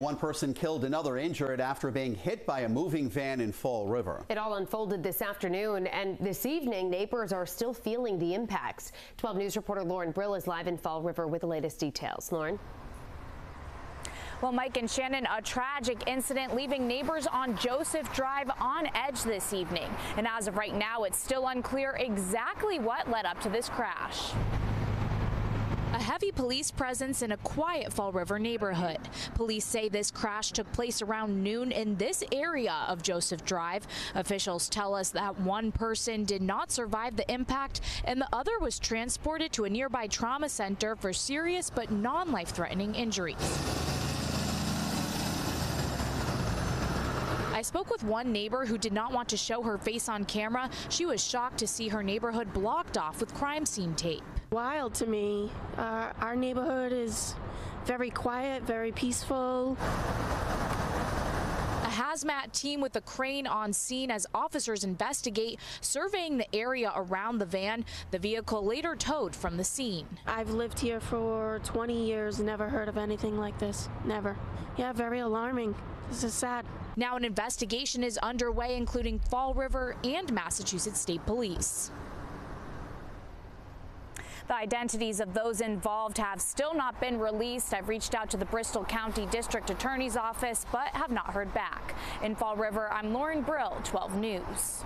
One person killed, another injured after being hit by a moving van in Fall River. It all unfolded this afternoon, and this evening, neighbors are still feeling the impacts. 12 News reporter Lauren Brill is live in Fall River with the latest details. Lauren? Well, Mike and Shannon, a tragic incident leaving neighbors on Joseph Drive on edge this evening. And as of right now, it's still unclear exactly what led up to this crash. A heavy police presence in a quiet Fall River neighborhood. Police say this crash took place around noon in this area of Joseph Drive. Officials tell us that one person did not survive the impact and the other was transported to a nearby trauma center for serious but non life threatening injuries. I spoke with one neighbor who did not want to show her face on camera. She was shocked to see her neighborhood blocked off with crime scene tape. Wild to me. Uh, our neighborhood is very quiet, very peaceful. A hazmat team with a crane on scene as officers investigate, surveying the area around the van. The vehicle later towed from the scene. I've lived here for 20 years, never heard of anything like this. Never. Yeah, very alarming. This is sad. Now an investigation is underway, including Fall River and Massachusetts State Police. The identities of those involved have still not been released. I've reached out to the Bristol County District Attorney's Office, but have not heard back. In Fall River, I'm Lauren Brill, 12 News.